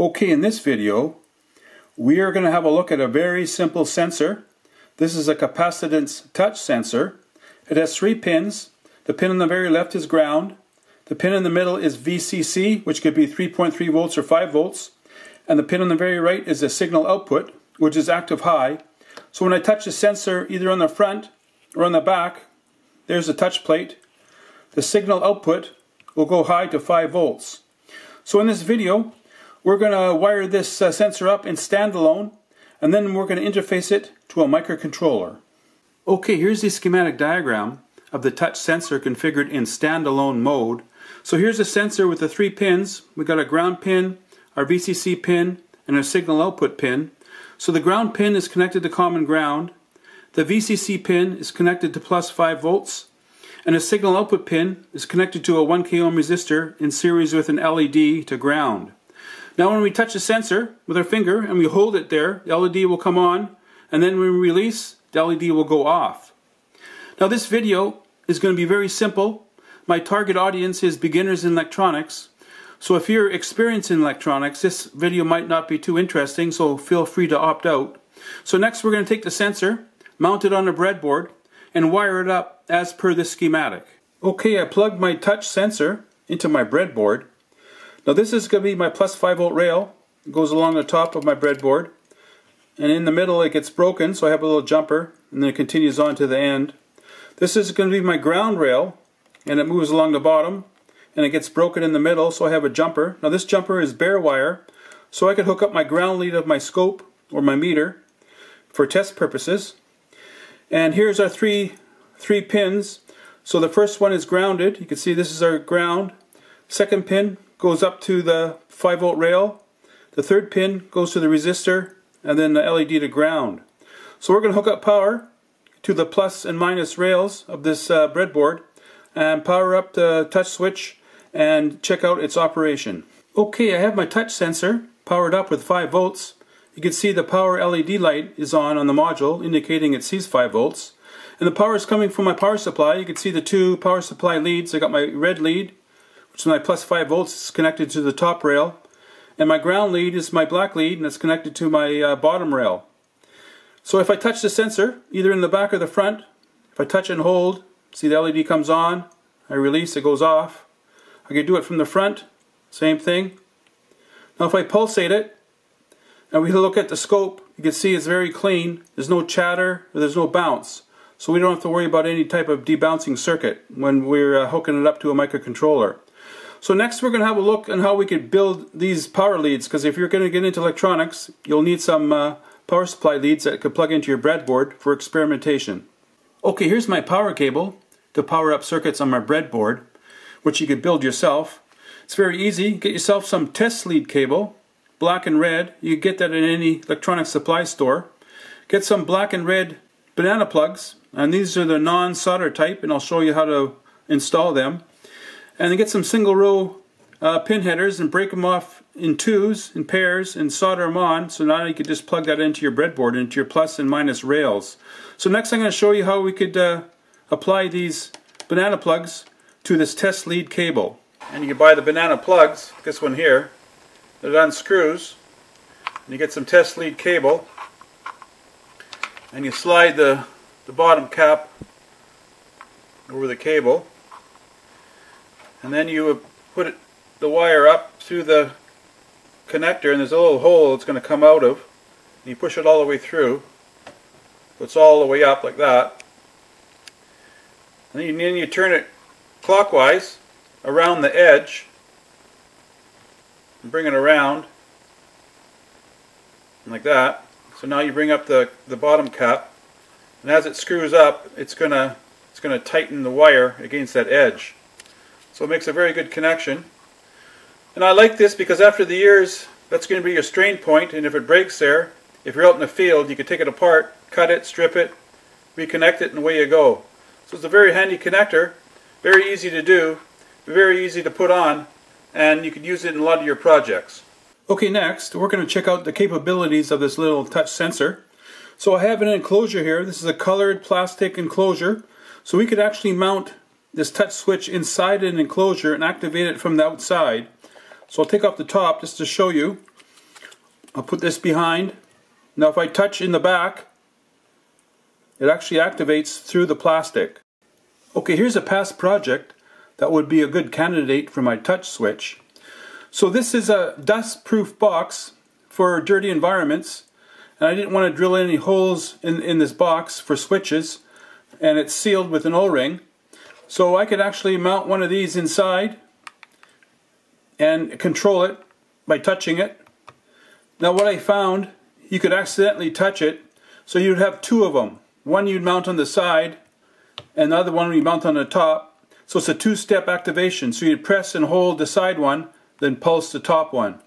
Okay, in this video, we are going to have a look at a very simple sensor. This is a capacitance touch sensor. It has three pins. The pin on the very left is ground. The pin in the middle is VCC, which could be 3.3 volts or 5 volts. And the pin on the very right is a signal output, which is active high. So when I touch the sensor either on the front or on the back, there's the touch plate. The signal output will go high to 5 volts. So in this video, we're going to wire this uh, sensor up in standalone and then we're going to interface it to a microcontroller. Okay, here's the schematic diagram of the touch sensor configured in standalone mode. So here's a sensor with the three pins. We've got a ground pin, our VCC pin, and a signal output pin. So the ground pin is connected to common ground. The VCC pin is connected to plus 5 volts. And a signal output pin is connected to a 1 k ohm resistor in series with an LED to ground. Now when we touch the sensor with our finger and we hold it there, the LED will come on, and then when we release, the LED will go off. Now this video is going to be very simple. My target audience is beginners in electronics. So if you're experienced in electronics, this video might not be too interesting, so feel free to opt out. So next we're going to take the sensor, mount it on a breadboard, and wire it up as per the schematic. Okay, I plugged my touch sensor into my breadboard now this is going to be my plus 5 volt rail. It goes along the top of my breadboard. And in the middle it gets broken, so I have a little jumper, and then it continues on to the end. This is going to be my ground rail, and it moves along the bottom, and it gets broken in the middle, so I have a jumper. Now this jumper is bare wire, so I could hook up my ground lead of my scope, or my meter, for test purposes. And here's our three, three pins. So the first one is grounded. You can see this is our ground. Second pin goes up to the 5 volt rail. The third pin goes to the resistor and then the LED to ground. So we're going to hook up power to the plus and minus rails of this uh, breadboard and power up the touch switch and check out its operation. Okay, I have my touch sensor powered up with 5 volts. You can see the power LED light is on on the module indicating it sees 5 volts. And the power is coming from my power supply. You can see the two power supply leads. I got my red lead so my plus 5 volts is connected to the top rail. And my ground lead is my black lead and it's connected to my uh, bottom rail. So if I touch the sensor, either in the back or the front, if I touch and hold, see the LED comes on, I release, it goes off. I can do it from the front, same thing. Now if I pulsate it, and we look at the scope, you can see it's very clean. There's no chatter, there's no bounce. So we don't have to worry about any type of debouncing circuit when we're uh, hooking it up to a microcontroller. So next we're going to have a look on how we could build these power leads because if you're going to get into electronics you'll need some uh, power supply leads that could plug into your breadboard for experimentation. Okay here's my power cable to power up circuits on my breadboard which you could build yourself. It's very easy. Get yourself some test lead cable black and red. You get that in any electronic supply store. Get some black and red banana plugs and these are the non-solder type and I'll show you how to install them and then get some single row uh, pin headers and break them off in twos, in pairs, and solder them on. So now you can just plug that into your breadboard, into your plus and minus rails. So next I'm going to show you how we could uh, apply these banana plugs to this test lead cable. And you can buy the banana plugs, this one here, that unscrews. And you get some test lead cable. And you slide the, the bottom cap over the cable and then you put it, the wire up through the connector and there's a little hole it's going to come out of. You push it all the way through. It's all the way up like that. And then you, then you turn it clockwise around the edge. And bring it around. Like that. So now you bring up the the bottom cap. And as it screws up it's gonna it's gonna tighten the wire against that edge so it makes a very good connection. And I like this because after the years, that's going to be your strain point, and if it breaks there, if you're out in the field, you can take it apart, cut it, strip it, reconnect it, and away you go. So it's a very handy connector, very easy to do, very easy to put on, and you can use it in a lot of your projects. Okay, next, we're going to check out the capabilities of this little touch sensor. So I have an enclosure here. This is a colored plastic enclosure. So we could actually mount this touch switch inside an enclosure and activate it from the outside. So I'll take off the top just to show you. I'll put this behind. Now if I touch in the back, it actually activates through the plastic. Okay, here's a past project that would be a good candidate for my touch switch. So this is a dust-proof box for dirty environments and I didn't want to drill any holes in, in this box for switches and it's sealed with an O-ring so I could actually mount one of these inside and control it by touching it. Now what I found, you could accidentally touch it, so you'd have two of them. One you'd mount on the side, and the other one you'd mount on the top. So it's a two-step activation. So you'd press and hold the side one, then pulse the top one.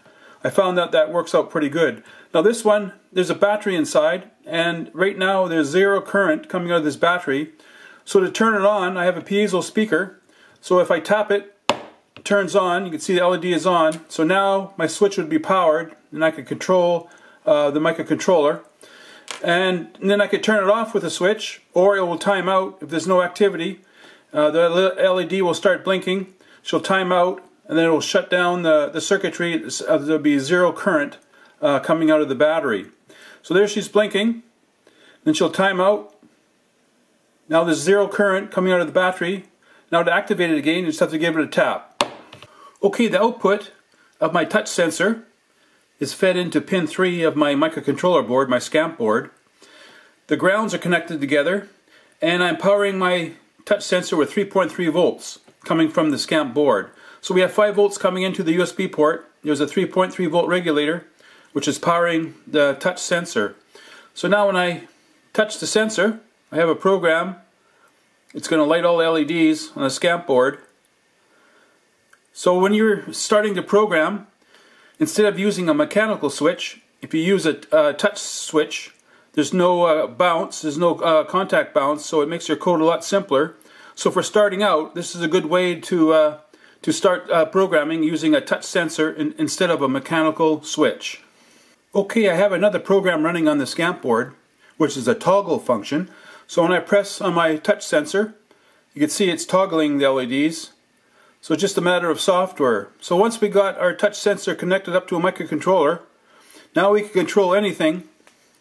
I found that that works out pretty good. Now this one, there's a battery inside, and right now there's zero current coming out of this battery. So to turn it on, I have a piezo speaker. So if I tap it, it turns on. You can see the LED is on. So now my switch would be powered, and I could control uh, the microcontroller. And, and, then I could turn it off with a switch, or it will time out if there's no activity. Uh, the LED will start blinking. She'll time out, and then it will shut down the, the circuitry. Uh, there'll be zero current uh, coming out of the battery. So there she's blinking. Then she'll time out, now there's zero current coming out of the battery. Now to activate it again, you just have to give it a tap. Okay, the output of my touch sensor is fed into pin 3 of my microcontroller board, my SCAMP board. The grounds are connected together, and I'm powering my touch sensor with 3.3 volts coming from the SCAMP board. So we have 5 volts coming into the USB port. There's a 3.3 volt regulator, which is powering the touch sensor. So now when I touch the sensor, I have a program. It's going to light all LEDs on a SCAMP board. So when you're starting to program, instead of using a mechanical switch, if you use a, a touch switch, there's no uh, bounce, there's no uh, contact bounce, so it makes your code a lot simpler. So for starting out, this is a good way to uh, to start uh, programming using a touch sensor in, instead of a mechanical switch. Okay, I have another program running on the SCAMP board, which is a toggle function. So when I press on my touch sensor, you can see it's toggling the LEDs. So just a matter of software. So once we got our touch sensor connected up to a microcontroller, now we can control anything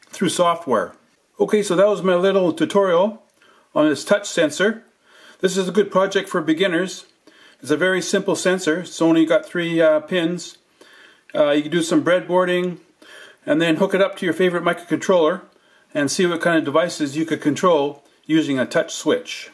through software. Okay, so that was my little tutorial on this touch sensor. This is a good project for beginners. It's a very simple sensor. It's only got three uh, pins. Uh, you can do some breadboarding and then hook it up to your favorite microcontroller and see what kind of devices you could control using a touch switch.